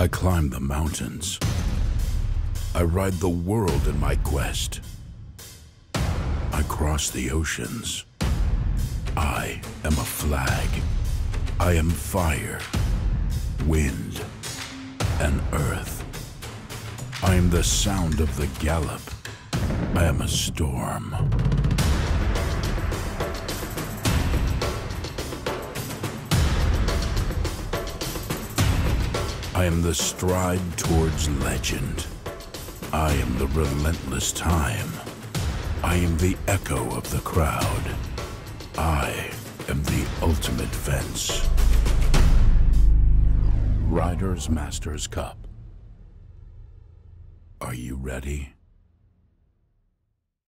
I climb the mountains. I ride the world in my quest. I cross the oceans. I am a flag. I am fire, wind, and earth. I am the sound of the gallop. I am a storm. I am the stride towards legend. I am the relentless time. I am the echo of the crowd. I am the ultimate fence. Riders Masters Cup. Are you ready?